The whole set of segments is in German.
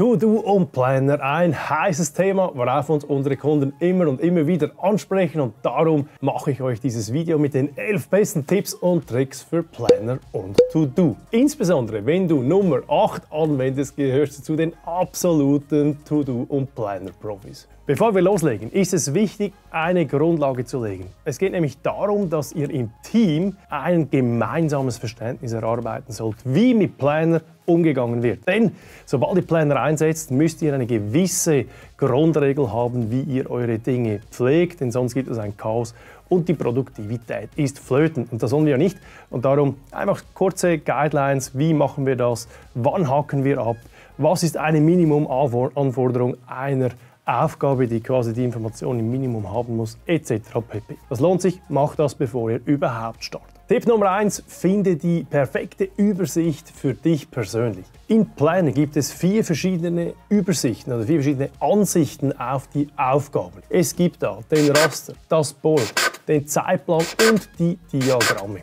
To-Do und Planner, ein heißes Thema, worauf uns unsere Kunden immer und immer wieder ansprechen und darum mache ich euch dieses Video mit den 11 besten Tipps und Tricks für Planner und To-Do. Insbesondere wenn du Nummer 8 anwendest, gehörst du zu den absoluten To-Do und Planner-Profis. Bevor wir loslegen, ist es wichtig, eine Grundlage zu legen. Es geht nämlich darum, dass ihr im Team ein gemeinsames Verständnis erarbeiten sollt, wie mit Planner umgegangen wird. Denn sobald ihr Planner einsetzt, müsst ihr eine gewisse Grundregel haben, wie ihr eure Dinge pflegt, denn sonst gibt es ein Chaos und die Produktivität ist flöten. Und das wollen wir ja nicht. Und darum einfach kurze Guidelines, wie machen wir das, wann haken wir ab, was ist eine Minimumanforderung einer Aufgabe, die quasi die Information im Minimum haben muss, etc. pp. Das lohnt sich, macht das, bevor ihr überhaupt startet. Tipp Nummer 1, finde die perfekte Übersicht für dich persönlich. In Planner gibt es vier verschiedene Übersichten oder vier verschiedene Ansichten auf die Aufgaben. Es gibt da den Raster, das Board, den Zeitplan und die Diagramme.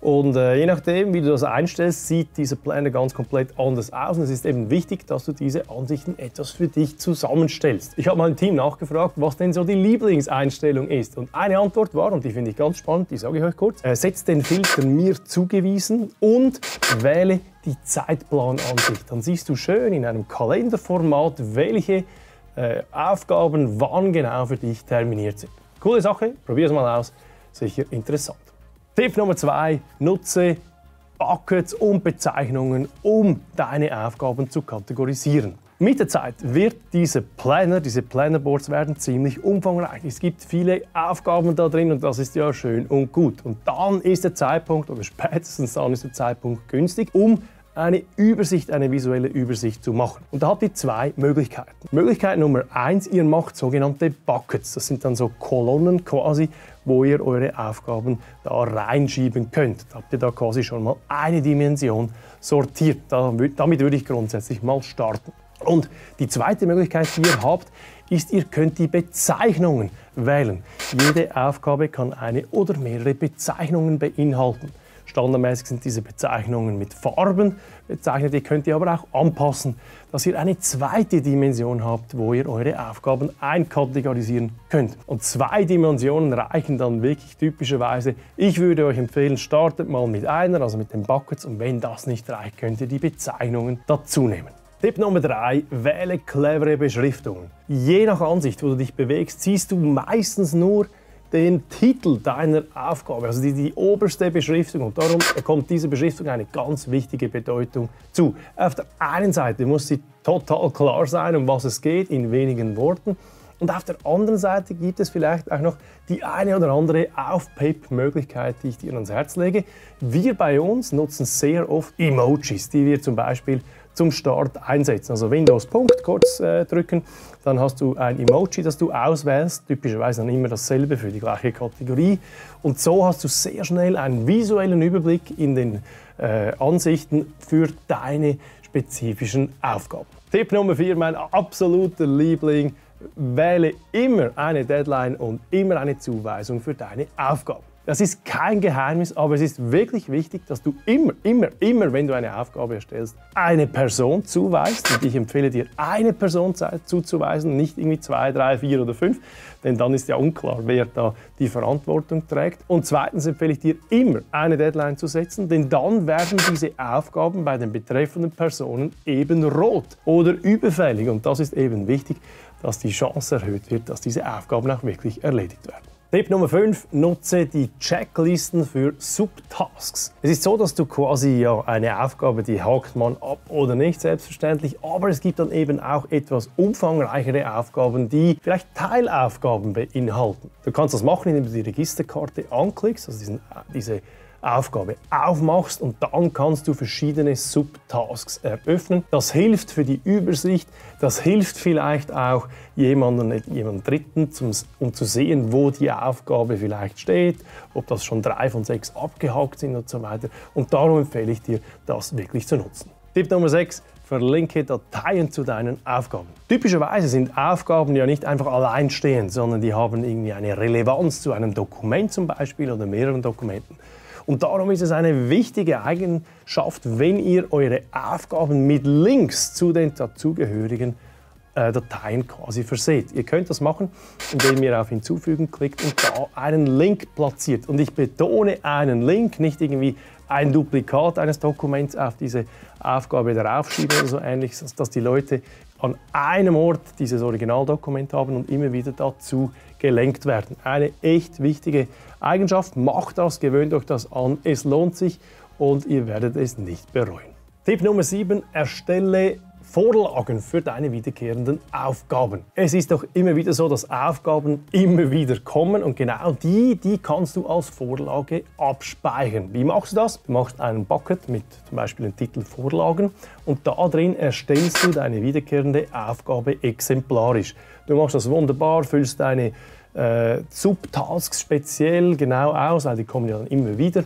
Und äh, je nachdem, wie du das einstellst, sieht dieser Planner ganz komplett anders aus. Und es ist eben wichtig, dass du diese Ansichten etwas für dich zusammenstellst. Ich habe im Team nachgefragt, was denn so die Lieblingseinstellung ist. Und eine Antwort war, und die finde ich ganz spannend, die sage ich euch kurz, äh, setz den Filter mir zugewiesen und wähle die Zeitplanansicht. Dann siehst du schön in einem Kalenderformat, welche äh, Aufgaben wann genau für dich terminiert sind. Coole Sache, probier es mal aus, sicher interessant. Tipp Nummer zwei, nutze Buckets und Bezeichnungen, um deine Aufgaben zu kategorisieren. Mit der Zeit wird diese Planner, diese Plannerboards werden ziemlich umfangreich. Es gibt viele Aufgaben da drin und das ist ja schön und gut. Und dann ist der Zeitpunkt oder spätestens dann ist der Zeitpunkt günstig, um eine Übersicht, eine visuelle Übersicht zu machen. Und da habt ihr zwei Möglichkeiten. Möglichkeit Nummer eins, ihr macht sogenannte Buckets. Das sind dann so Kolonnen quasi, wo ihr eure Aufgaben da reinschieben könnt. Da habt ihr da quasi schon mal eine Dimension sortiert. Damit würde ich grundsätzlich mal starten. Und die zweite Möglichkeit, die ihr habt, ist, ihr könnt die Bezeichnungen wählen. Jede Aufgabe kann eine oder mehrere Bezeichnungen beinhalten. Standardmäßig sind diese Bezeichnungen mit Farben bezeichnet. Ihr könnt die aber auch anpassen, dass ihr eine zweite Dimension habt, wo ihr eure Aufgaben einkategorisieren könnt. Und zwei Dimensionen reichen dann wirklich typischerweise. Ich würde euch empfehlen, startet mal mit einer, also mit den Buckets. Und wenn das nicht reicht, könnt ihr die Bezeichnungen dazu nehmen. Tipp Nummer 3, wähle clevere Beschriftungen. Je nach Ansicht, wo du dich bewegst, siehst du meistens nur den Titel deiner Aufgabe, also die, die oberste Beschriftung. Und darum bekommt diese Beschriftung eine ganz wichtige Bedeutung zu. Auf der einen Seite muss sie total klar sein, um was es geht, in wenigen Worten. Und auf der anderen Seite gibt es vielleicht auch noch die eine oder andere Auf-Pape-Möglichkeit, die ich dir ans Herz lege. Wir bei uns nutzen sehr oft Emojis, die wir zum Beispiel zum Start einsetzen. Also Windows Punkt kurz äh, drücken, dann hast du ein Emoji, das du auswählst, typischerweise dann immer dasselbe für die gleiche Kategorie. Und so hast du sehr schnell einen visuellen Überblick in den äh, Ansichten für deine spezifischen Aufgaben. Tipp Nummer 4, mein absoluter Liebling, wähle immer eine Deadline und immer eine Zuweisung für deine Aufgaben. Das ist kein Geheimnis, aber es ist wirklich wichtig, dass du immer, immer, immer, wenn du eine Aufgabe erstellst, eine Person zuweist. Und ich empfehle dir, eine Person zuzuweisen, nicht irgendwie zwei, drei, vier oder fünf, denn dann ist ja unklar, wer da die Verantwortung trägt. Und zweitens empfehle ich dir, immer eine Deadline zu setzen, denn dann werden diese Aufgaben bei den betreffenden Personen eben rot oder überfällig. Und das ist eben wichtig, dass die Chance erhöht wird, dass diese Aufgaben auch wirklich erledigt werden. Tipp Nummer 5, nutze die Checklisten für Subtasks. Es ist so, dass du quasi ja eine Aufgabe, die hakt man ab oder nicht, selbstverständlich, aber es gibt dann eben auch etwas umfangreichere Aufgaben, die vielleicht Teilaufgaben beinhalten. Du kannst das machen, indem du die Registerkarte anklickst, also diesen, diese Aufgabe aufmachst und dann kannst du verschiedene Subtasks eröffnen. Das hilft für die Übersicht, das hilft vielleicht auch jemandem, jemandem Dritten, zum, um zu sehen, wo die Aufgabe vielleicht steht, ob das schon drei von sechs abgehakt sind und so weiter. Und darum empfehle ich dir, das wirklich zu nutzen. Tipp Nummer 6. Verlinke Dateien zu deinen Aufgaben. Typischerweise sind Aufgaben ja nicht einfach alleinstehend, sondern die haben irgendwie eine Relevanz zu einem Dokument zum Beispiel oder mehreren Dokumenten. Und darum ist es eine wichtige Eigenschaft, wenn ihr eure Aufgaben mit Links zu den dazugehörigen äh, Dateien quasi verseht. Ihr könnt das machen, indem ihr auf Hinzufügen klickt und da einen Link platziert. Und ich betone einen Link, nicht irgendwie ein Duplikat eines Dokuments auf diese Aufgabe daraufschieben oder so ähnlich, dass die Leute an einem Ort dieses Originaldokument haben und immer wieder dazu gelenkt werden. Eine echt wichtige Eigenschaft. Macht das, gewöhnt euch das an. Es lohnt sich und ihr werdet es nicht bereuen. Tipp Nummer 7. Erstelle Vorlagen für deine wiederkehrenden Aufgaben. Es ist doch immer wieder so, dass Aufgaben immer wieder kommen und genau die, die kannst du als Vorlage abspeichern. Wie machst du das? Du machst einen Bucket mit zum Beispiel dem Titel Vorlagen und da drin erstellst du deine wiederkehrende Aufgabe exemplarisch. Du machst das wunderbar, füllst deine äh, Subtasks speziell genau aus, weil die kommen ja dann immer wieder.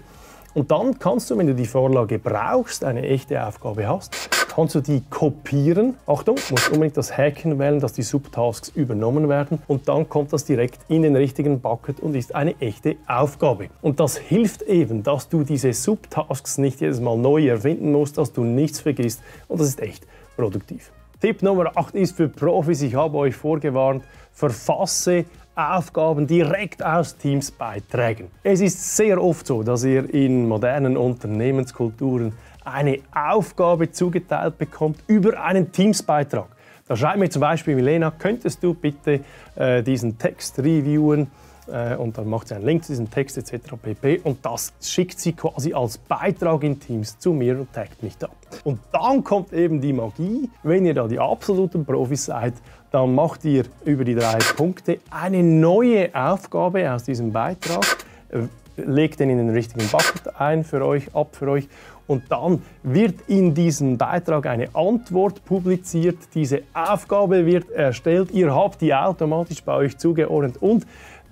Und dann kannst du, wenn du die Vorlage brauchst, eine echte Aufgabe hast, kannst du die kopieren. Achtung, du musst unbedingt das Hacken wählen, dass die Subtasks übernommen werden. Und dann kommt das direkt in den richtigen Bucket und ist eine echte Aufgabe. Und das hilft eben, dass du diese Subtasks nicht jedes Mal neu erfinden musst, dass du nichts vergisst. Und das ist echt produktiv. Tipp Nummer 8 ist für Profis, ich habe euch vorgewarnt, verfasse Aufgaben direkt aus Teams beitragen. Es ist sehr oft so, dass ihr in modernen Unternehmenskulturen eine Aufgabe zugeteilt bekommt über einen Teamsbeitrag. Da schreibt mir zum Beispiel Milena, könntest du bitte äh, diesen Text reviewen? Äh, und dann macht sie einen Link zu diesem Text etc. pp. Und das schickt sie quasi als Beitrag in Teams zu mir und taggt mich da. Und dann kommt eben die Magie, wenn ihr da die absoluten Profis seid, dann macht ihr über die drei Punkte eine neue Aufgabe aus diesem Beitrag, äh, legt den in den richtigen Bucket ein für euch, ab für euch und dann wird in diesem Beitrag eine Antwort publiziert, diese Aufgabe wird erstellt, ihr habt die automatisch bei euch zugeordnet und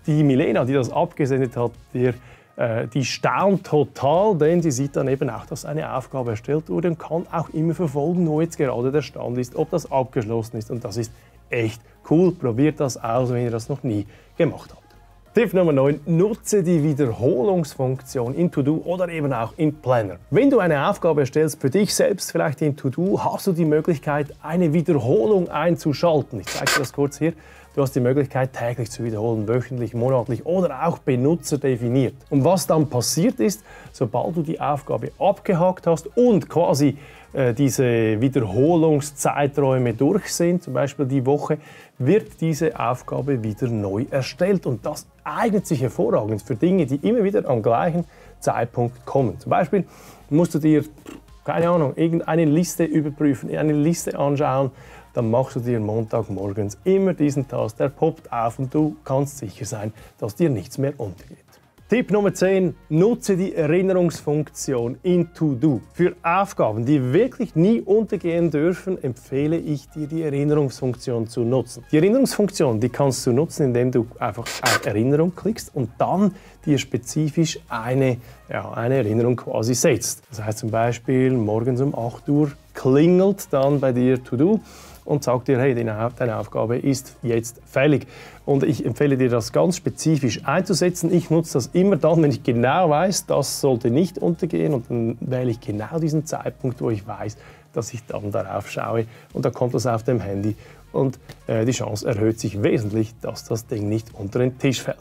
die Milena, die das abgesendet hat, der, äh, die staunt total, denn sie sieht dann eben auch, dass eine Aufgabe erstellt wurde und kann auch immer verfolgen, wo jetzt gerade der Stand ist, ob das abgeschlossen ist und das ist echt cool. Probiert das aus, wenn ihr das noch nie gemacht habt. Tipp Nummer 9. Nutze die Wiederholungsfunktion in To-Do oder eben auch in Planner. Wenn du eine Aufgabe erstellst, für dich selbst vielleicht in To-Do, hast du die Möglichkeit, eine Wiederholung einzuschalten. Ich zeige dir das kurz hier. Du hast die Möglichkeit, täglich zu wiederholen, wöchentlich, monatlich oder auch benutzerdefiniert. Und was dann passiert ist, sobald du die Aufgabe abgehakt hast und quasi äh, diese Wiederholungszeiträume durch sind, zum Beispiel die Woche, wird diese Aufgabe wieder neu erstellt. Und das eignet sich hervorragend für Dinge, die immer wieder am gleichen Zeitpunkt kommen. Zum Beispiel musst du dir, keine Ahnung, irgendeine Liste überprüfen, eine Liste anschauen, dann machst du dir Montagmorgens immer diesen Task, der poppt auf und du kannst sicher sein, dass dir nichts mehr untergeht. Tipp Nummer 10. Nutze die Erinnerungsfunktion in To-Do. Für Aufgaben, die wirklich nie untergehen dürfen, empfehle ich dir, die Erinnerungsfunktion zu nutzen. Die Erinnerungsfunktion, die kannst du nutzen, indem du einfach auf Erinnerung klickst und dann dir spezifisch eine, ja, eine Erinnerung quasi setzt. Das heißt zum Beispiel, morgens um 8 Uhr klingelt dann bei dir To-Do und sagt dir, hey, deine Aufgabe ist jetzt fällig. Und ich empfehle dir, das ganz spezifisch einzusetzen. Ich nutze das immer dann, wenn ich genau weiß, das sollte nicht untergehen und dann wähle ich genau diesen Zeitpunkt, wo ich weiß, dass ich dann darauf schaue und dann kommt das auf dem Handy und äh, die Chance erhöht sich wesentlich, dass das Ding nicht unter den Tisch fällt.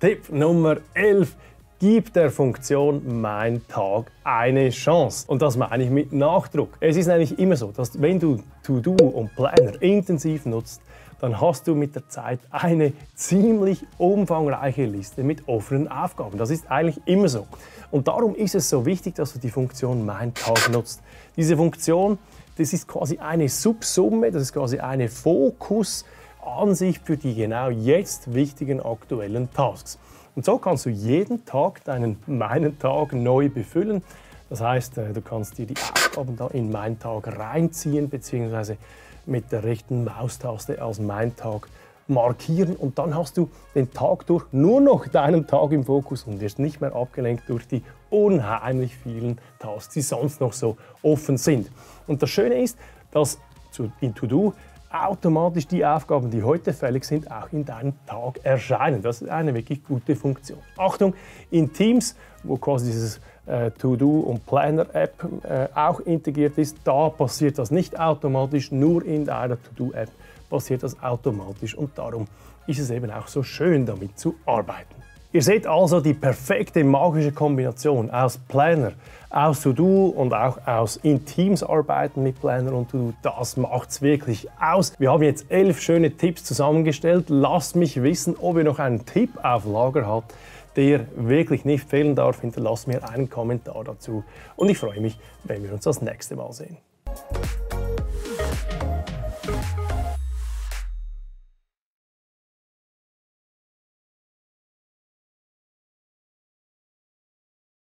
Tipp Nummer 11 Gib der Funktion Mein Tag eine Chance. Und das meine ich mit Nachdruck. Es ist nämlich immer so, dass wenn du To-Do und Planner intensiv nutzt, dann hast du mit der Zeit eine ziemlich umfangreiche Liste mit offenen Aufgaben. Das ist eigentlich immer so. Und darum ist es so wichtig, dass du die Funktion Mein Tag nutzt. Diese Funktion, das ist quasi eine Subsumme, das ist quasi eine Fokusansicht für die genau jetzt wichtigen aktuellen Tasks. Und so kannst du jeden Tag deinen Meinen Tag neu befüllen. Das heißt, äh, du kannst dir die Aufgaben da in Mein Tag reinziehen, beziehungsweise mit der rechten Maustaste als Mein Tag markieren und dann hast du den Tag durch nur noch deinen Tag im Fokus und wirst nicht mehr abgelenkt durch die unheimlich vielen Tasks, die sonst noch so offen sind. Und das Schöne ist, dass in To-Do automatisch die Aufgaben, die heute fällig sind, auch in deinem Tag erscheinen. Das ist eine wirklich gute Funktion. Achtung, in Teams, wo quasi dieses äh, To-Do und Planner-App äh, auch integriert ist, da passiert das nicht automatisch, nur in deiner To-Do-App passiert das automatisch und darum ist es eben auch so schön, damit zu arbeiten. Ihr seht also die perfekte magische Kombination aus Planner, aus To-Do und auch aus in Teams arbeiten mit Planner und To-Do. Das macht's wirklich aus. Wir haben jetzt elf schöne Tipps zusammengestellt. Lasst mich wissen, ob ihr noch einen Tipp auf Lager habt, der wirklich nicht fehlen darf. Hinterlasst mir einen Kommentar dazu und ich freue mich, wenn wir uns das nächste Mal sehen.